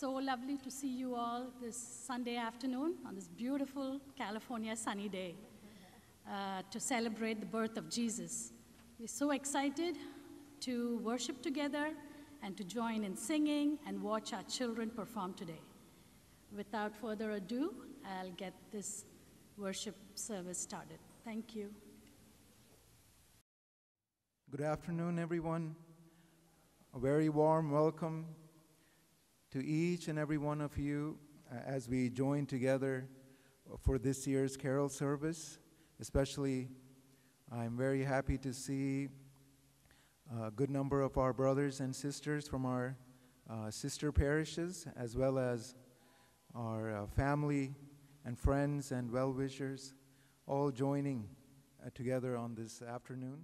so lovely to see you all this Sunday afternoon on this beautiful California sunny day uh, to celebrate the birth of Jesus. We're so excited to worship together and to join in singing and watch our children perform today. Without further ado, I'll get this worship service started. Thank you. Good afternoon, everyone. A very warm welcome to each and every one of you uh, as we join together for this year's carol service. Especially, I'm very happy to see a good number of our brothers and sisters from our uh, sister parishes, as well as our uh, family and friends and well wishers, all joining uh, together on this afternoon.